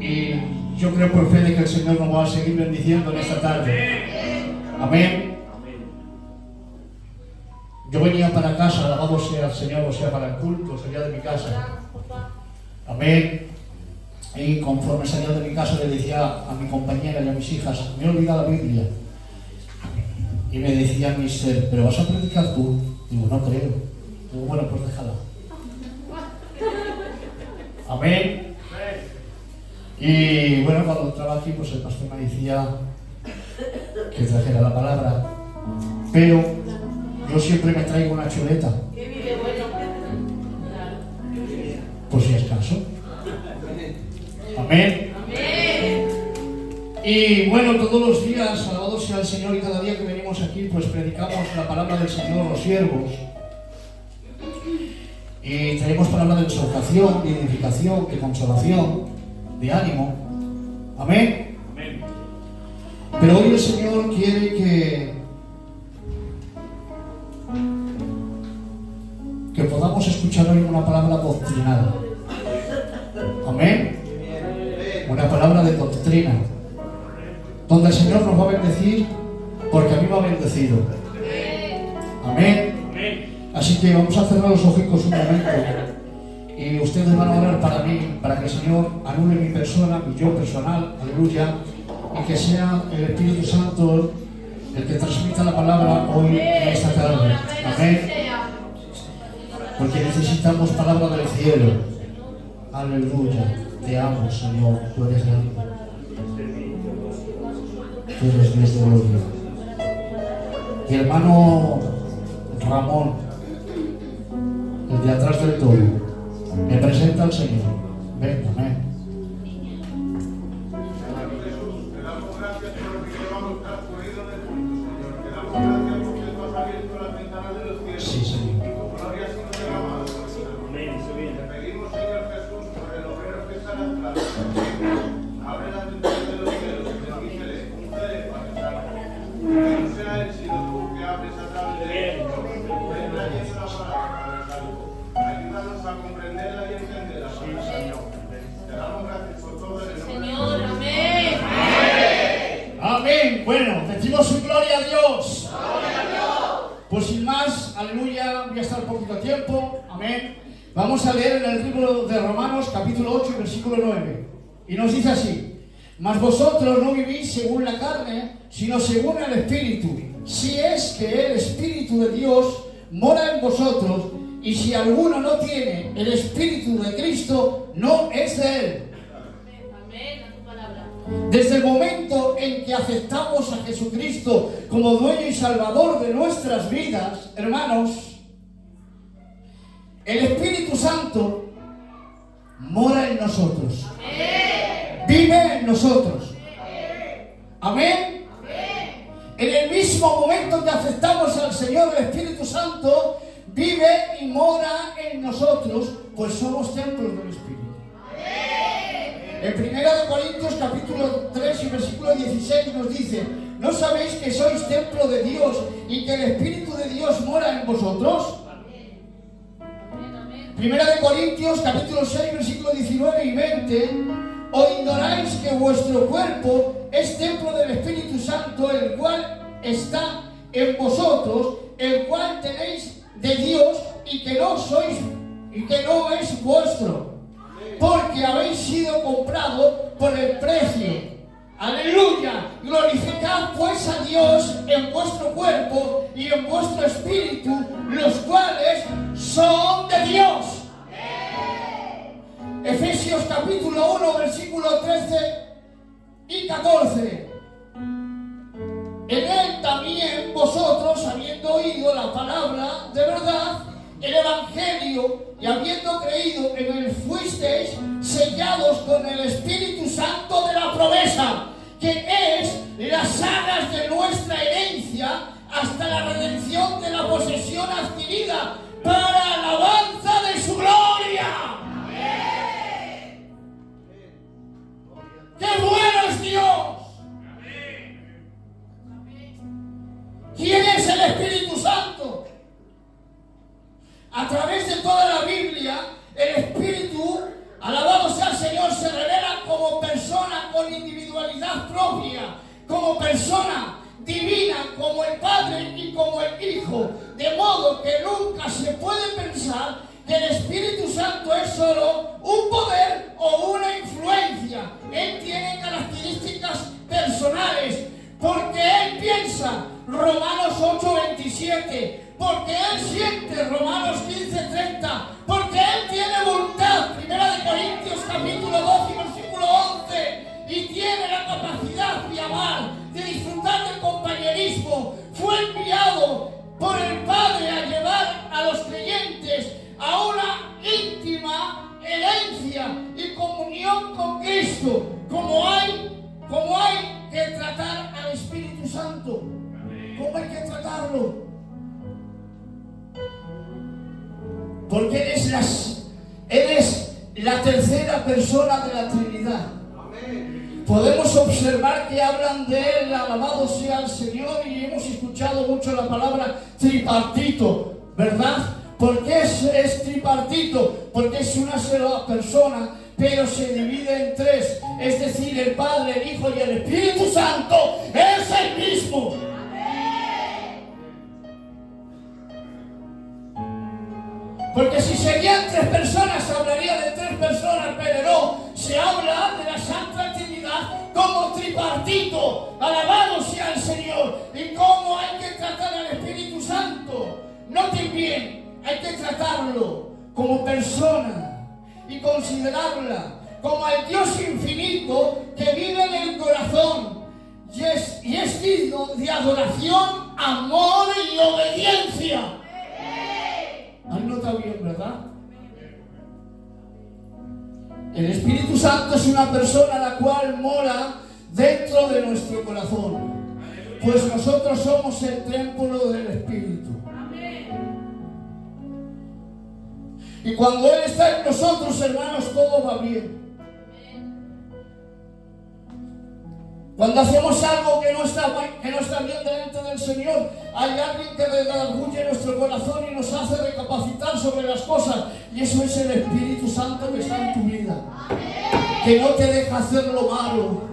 Y yo creo por fe de que el Señor nos va a seguir bendiciendo en esta tarde. Amén. Yo venía para casa, alabado sea el Señor, o sea, para el culto, salía de mi casa. Amén. Y conforme salía de mi casa le decía a mi compañera y a mis hijas, me he la Biblia. Y me decía mi ser, pero vas a predicar tú. Digo, no creo. Digo, bueno, pues déjala. Amén. Y bueno, cuando entraba aquí, pues el pastor me decía que trajera la palabra. Pero yo siempre me traigo una chuleta. Por si es caso. Amén. Y bueno, todos los días, alabado sea el Señor, y cada día que venimos aquí, pues predicamos la palabra del Señor, los siervos. Y traemos palabra de exhortación, de edificación, de consolación, de ánimo. Amén. Pero hoy el Señor quiere que, que podamos escuchar hoy una palabra doctrinal. Amén. Una palabra de doctrina. Donde el Señor nos va a bendecir porque a mí me ha bendecido. Así que vamos a cerrar los ojos un momento. Y ustedes van a orar para mí, para que el Señor anule mi persona, mi yo personal, aleluya, y que sea el Espíritu Santo el que transmita la palabra hoy en esta tarde. Amén. Porque necesitamos palabra del cielo. Aleluya. Te amo, Señor. Tú eres grande. Tú eres Dios gloria. Mi hermano Ramón, el de atrás del todo, me presenta al Señor. Ven, amén. Vamos a leer en el libro de Romanos, capítulo 8, versículo 9. Y nos dice así: Mas vosotros no vivís según la carne, sino según el Espíritu. Si es que el Espíritu de Dios mora en vosotros, y si alguno no tiene el Espíritu de Cristo, no es de él. Desde el momento en que aceptamos a Jesucristo como dueño y salvador de nuestras vidas, hermanos, el Espíritu Santo mora en nosotros. Vive en nosotros. Amén. En el mismo momento que aceptamos al Señor, el Espíritu Santo vive y mora en nosotros, pues somos templos del Espíritu. En 1 de Corintios capítulo 3 y versículo 16 nos dice, ¿no sabéis que sois templo de Dios y que el Espíritu de Dios mora en vosotros? Primera de Corintios capítulo 6 versículo 19 y 20 o ignoráis que vuestro cuerpo es templo del Espíritu Santo el cual está en vosotros el cual tenéis de Dios y que no sois y que no es vuestro. Porque habéis sido comprado por el precio. Aleluya, glorificad pues a Dios en vuestro cuerpo y en vuestro espíritu, los cuales son de capítulo 1, versículo 13 y 14. En él también vosotros, habiendo oído la palabra de verdad, el Evangelio, y habiendo creído en él, fuisteis sellados con el Espíritu Santo de la promesa, que es las alas de nuestra herencia hasta la redención de la posesión adquirida para alabanza a través de toda la Biblia, el Espíritu, alabado sea el Señor, se revela como persona con individualidad propia, como persona divina, como el Padre y como el Hijo. De modo que nunca se puede pensar que el Espíritu Santo es solo un poder o una influencia. Él tiene características personales, porque Él piensa, Romanos 8:27, porque Él siente, Romanos 15:30, porque Él tiene voluntad, Primera de Corintios capítulo 12, versículo 11, y tiene la capacidad de amar, de disfrutar del la palabra tripartito, ¿verdad? ¿Por qué es, tripartito? Porque es una sola persona, pero se divide en tres. Es decir, el Padre, el Hijo y el Espíritu Santo es el mismo. Porque si serían tres personas, hablaría de tres personas, pero no. Se habla de la Santa tripartito. Alabado sea el Señor. Y cómo hay que tratar al Espíritu Santo. Noten bien, hay que tratarlo como persona y considerarla como el Dios infinito que vive en el corazón y es, y es digno de adoración, amor y obediencia. ¿Han notado bien, verdad? El Espíritu Santo es una persona la cual mora dentro de nuestro corazón. Pues nosotros somos el templo del Espíritu. Y cuando Él está en nosotros, hermanos, todo va bien. Cuando hacemos algo que no está, que no está bien delante del Señor, hay alguien que redarguye nuestro corazón y nos hace recapacitar sobre las cosas. Y eso es el Espíritu Santo que está en tu vida. Que no te deja hacer lo malo.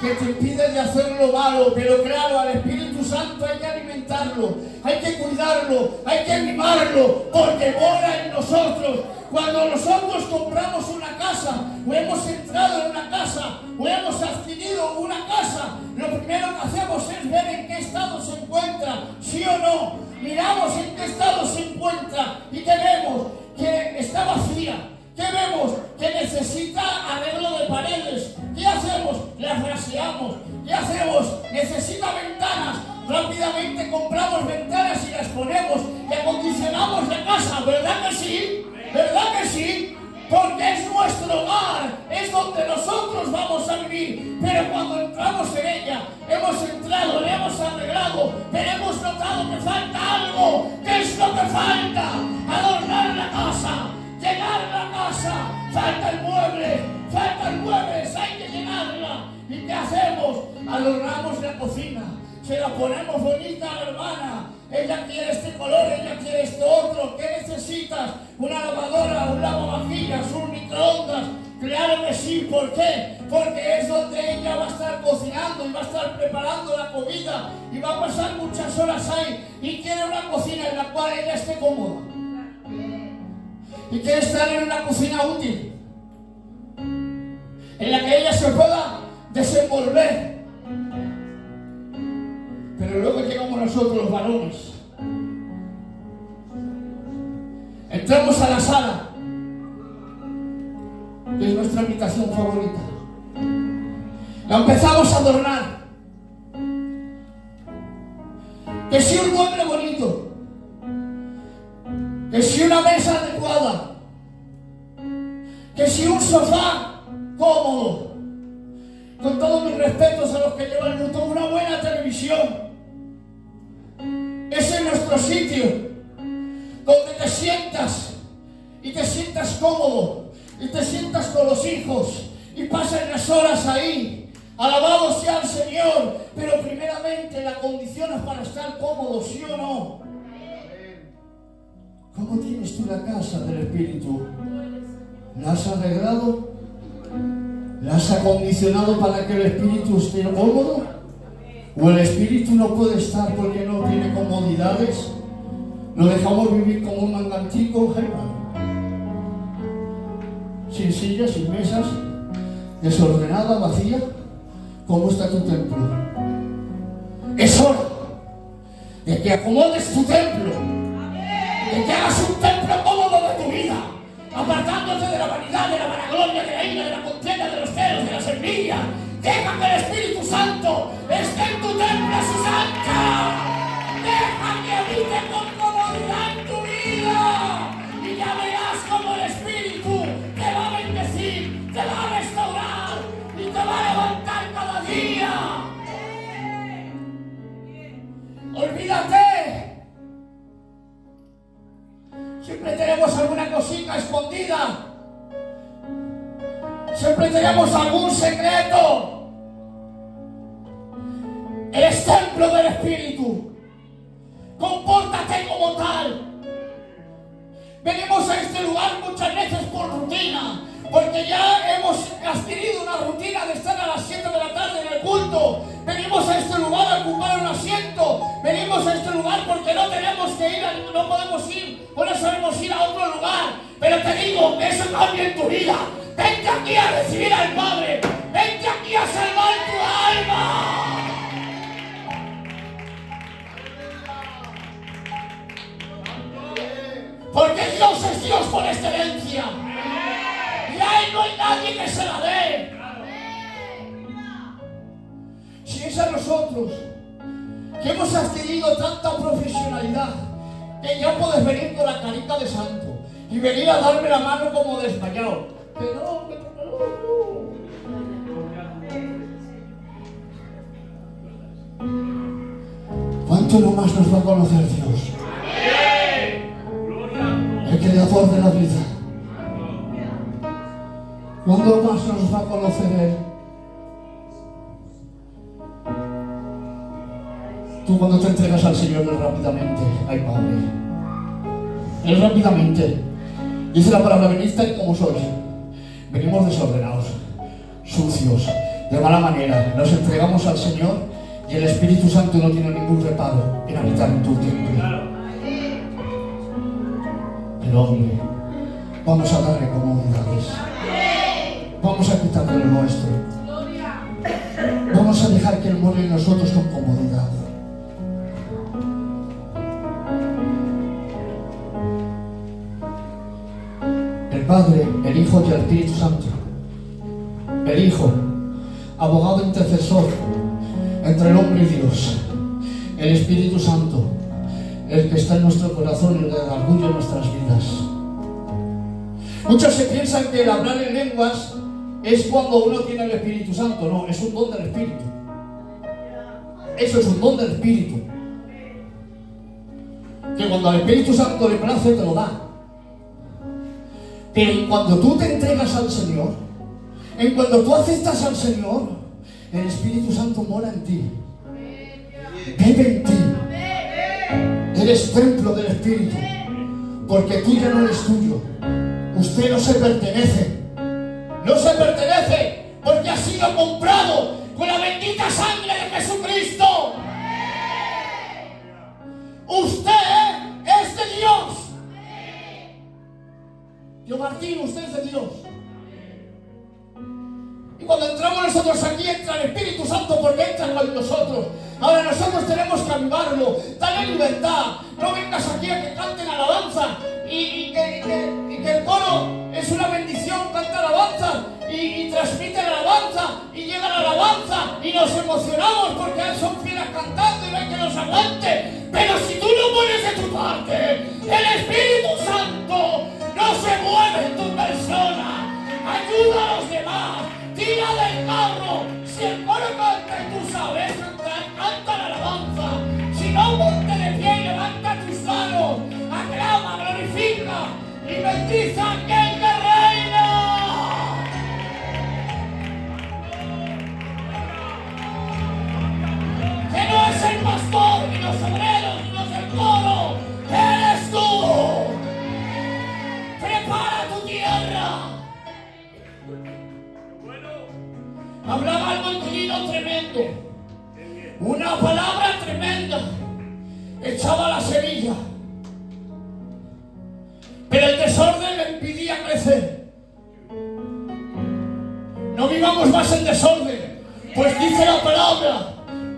Que te impide de hacer lo malo. Pero claro, al Espíritu Santo hay que alimentarlo. Hay que cuidarlo. Hay que animarlo. Porque mora en nosotros. Cuando nosotros compramos una casa, o hemos entrado en una casa, o hemos adquirido una casa, lo primero que hacemos es ver en qué estado se encuentra, sí o no. Miramos en qué estado se encuentra y que vemos que está vacía, que vemos que necesita arreglo de paredes. ¿Qué hacemos? Las raseamos. ¿Qué hacemos? Necesita ventanas. Rápidamente compramos ventanas y las ponemos y acondicionamos la casa, ¿verdad que sí? ¿Verdad que sí? Porque es nuestro hogar, es donde nosotros vamos a vivir. Pero cuando entramos en ella, hemos entrado, le hemos arreglado, pero hemos notado que falta algo. ¿Qué es lo que falta? Adornamos la cocina, se la ponemos bonita a la hermana. Ella quiere este color, ella quiere este otro. ¿Qué necesitas? Una lavadora, un lavavajillas, un microondas. Claro que sí, ¿por qué? Porque es donde ella va a estar cocinando y va a estar preparando la comida y va a pasar muchas horas ahí y quiere una cocina en la cual ella esté cómoda. Y quiere estar en una cocina útil, en la que ella se pueda desenvolver. Nosotros los varones. Entramos a la sala, es nuestra habitación favorita. La empezamos a adornar. Alabado sea el Señor, pero primeramente la condición es para estar cómodo, ¿sí o no? ¿Cómo tienes tú la casa del Espíritu? ¿La has arreglado? ¿Le has acondicionado para que el espíritu esté cómodo? ¿O el espíritu no puede estar porque no tiene comodidades? ¿Lo dejamos vivir como un mangantico? Sin sillas, sin mesas, desordenada, vacía. ¿Cómo está tu templo? Es hora de que acomodes tu templo, de que hagas un templo cómodo de tu vida, apartándote de la vanidad, de la vanagloria, de la ira, de la contienda, de los celos, de las envidias. Deja que el Espíritu Santo secreto. Eres templo del Espíritu. Compórtate como tal. Venimos a este lugar muchas veces por rutina, porque ya hemos adquirido una rutina de estar a las 7 de la tarde en el culto. Venimos a este lugar a ocupar un asiento. Venimos a este lugar porque no tenemos que ir, a- no podemos ir, o no sabemos ir a otro lugar. Pero te digo eso cambia en tu vida. Vente aquí a recibir al Padre. Vente aquí a salvar tu alma. Porque Dios es Dios por excelencia. Y a Él no hay nadie que se la dé. Si es a nosotros que hemos adquirido tanta profesionalidad que ya puedes venir con la carita de santo y venir a darme la mano como desmayado. Que no, que no, no, no. ¿Cuánto no más nos va a conocer Dios? el creador de la vida. ¿Cuándo más nos va a conocer Él? Tú cuando te entregas al Señor Él rápidamente, ay Padre, Él rápidamente. Dice la palabra, venid tal como sois. Venimos desordenados, sucios, de mala manera. Nos entregamos al Señor y el Espíritu Santo no tiene ningún reparo en habitar en tu templo. Pero hombre, vamos a darle comodidades. Vamos a quitarle lo nuestro. Vamos a dejar que Él more en nosotros con comodidad. El Padre, el Hijo y el Espíritu Santo. El Hijo, abogado intercesor entre el hombre y Dios. El Espíritu Santo, el que está en nuestro corazón y el que orgullo en nuestras vidas. Muchos se piensan que el hablar en lenguas es cuando uno tiene el Espíritu Santo. No, es un don del Espíritu. Eso es un don del Espíritu. Que cuando al Espíritu Santo le place te lo da. Pero cuando tú te entregas al Señor, en cuando tú aceptas al Señor, el Espíritu Santo mora en ti. Vive en ti. Eres templo del Espíritu. Porque tú ya no eres tuyo. Usted no se pertenece. No se pertenece porque ha sido comprado con la bendita sangre de Jesucristo. Usted es de Dios. Yo Martín, usted es de Dios. Nosotros aquí entra el Espíritu Santo porque entra con nosotros. Ahora nosotros tenemos que animarlo, dale libertad. No vengas aquí a que canten alabanza y, que, el coro es una bendición, canta alabanza y, transmite la alabanza y llega la alabanza y nos emocionamos porque son fieles cantando y no hay que nos aguante. Pero si tú no pones de tu parte, el Espíritu Santo no se mueve en tu persona. Ayuda a los demás, tira del carro. Si el coro canta y tú sabes canta la alabanza. Si no, ponte de pie y levanta tus manos. Aclama, glorifica y bendice a aquel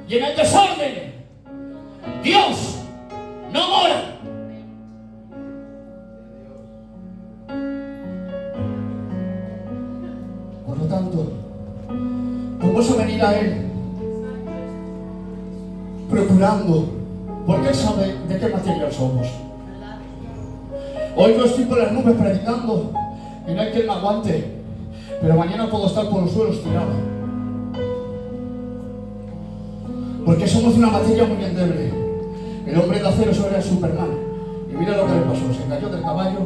Y en el desorden. Dios no mora. Por lo tanto, vamos a venir a Él procurando, porque Él sabe de qué material somos. Hoy yo estoy por las nubes predicando y no hay quien me aguante, pero mañana puedo estar por los suelos tirado. Porque somos una materia muy endeble. El hombre de acero eso era Superman. Y mira lo que le pasó, se cayó del caballo.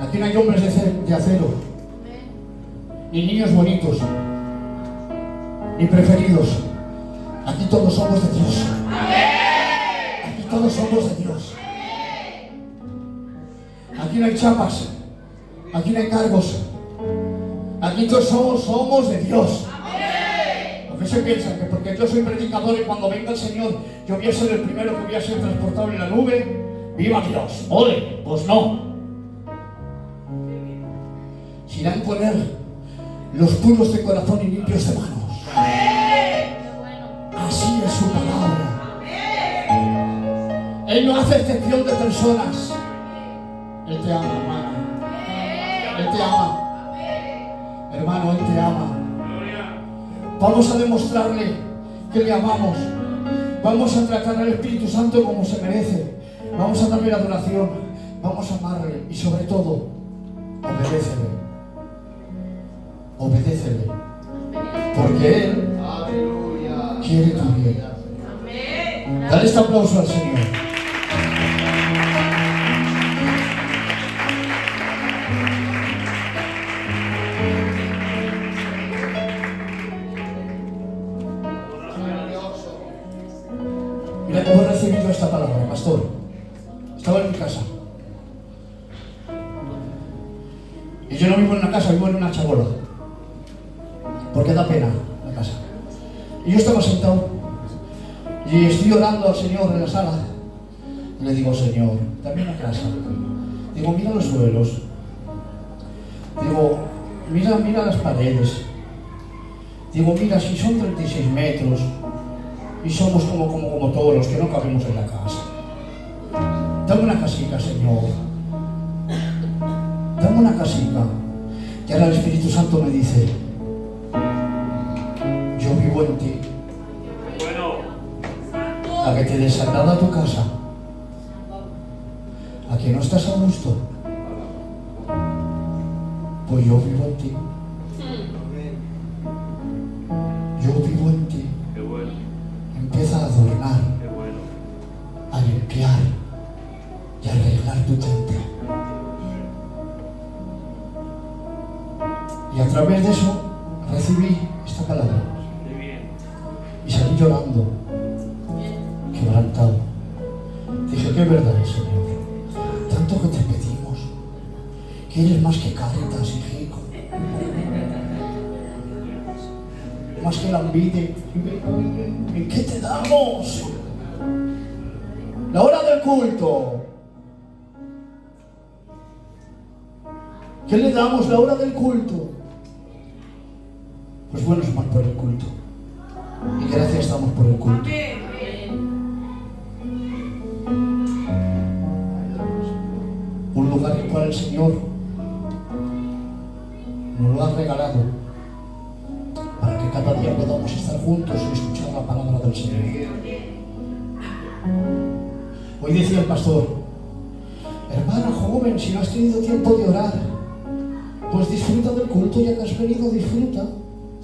Aquí no hay hombres de acero, ni niños bonitos, ni preferidos. Aquí todos somos de Dios. Aquí todos somos de Dios. Aquí no hay chapas, aquí no hay cargos. Aquí todos somos, somos de Dios. ¿A qué se piensan? Que porque yo soy predicador y cuando venga el Señor yo voy a ser el primero que voy a ser transportado en la nube. ¡Viva Dios! ¡Ole! Pues no. Se irán a poner los puros de corazón y limpios de manos. Así es su palabra. Él no hace excepción de personas. Él te ama, hermano. Él te ama. Hermano, Él te ama. Vamos a demostrarle que le amamos. Vamos a tratar al Espíritu Santo como se merece. Vamos a darle adoración. Vamos a amarle. Y sobre todo, obedécele. Obedécele. Porque Él quiere tu bien. Dale este aplauso al Señor. Y yo no vivo en una casa, vivo en una chabola. Porque da pena la casa. Y yo estaba sentado y estoy orando al Señor en la sala. Y le digo, Señor, dame una casa. Digo, mira los suelos. Digo, mira, mira las paredes. Digo, mira, si son 36 metros y somos como, como, como todos los que no cabemos en la casa. Dame una casita, Señor. Dame una casita. Y ahora el Espíritu Santo me dice, yo vivo en ti. A que te desagrada tu casa. A que no estás a gusto. Pues yo vivo en ti. Través de eso recibí esta palabra y salí llorando, quebrantado. Dije, qué verdad es, Señor. Tanto que te pedimos, que eres más que Cáritas, hijico. Más que la envidia. ¿En qué te damos? La hora del culto. ¿Qué le damos la hora del culto? Pues bueno, es más por el culto. Y gracias estamos por el culto. Un lugar el cual el Señor nos lo ha regalado para que cada día podamos estar juntos y escuchar la palabra del Señor. Hoy decía el pastor, hermana joven, si no has tenido tiempo de orar, pues disfruta del culto ya que has venido, disfruta.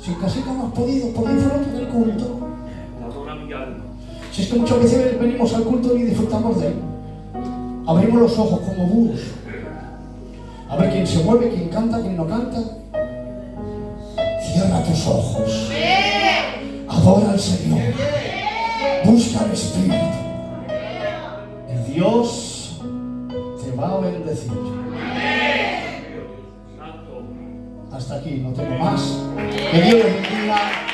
Si casi que no has podido, pues disfruta del culto. Adora mi alma. Si es que muchas veces venimos al culto y disfrutamos de él. Abrimos los ojos como búhos. A ver quién se mueve, quién canta, quién no canta. Cierra tus ojos. Adora al Señor. Busca al Espíritu. Y Dios te va a bendecir. Hasta aquí, no tengo más. Que Dios bendiga.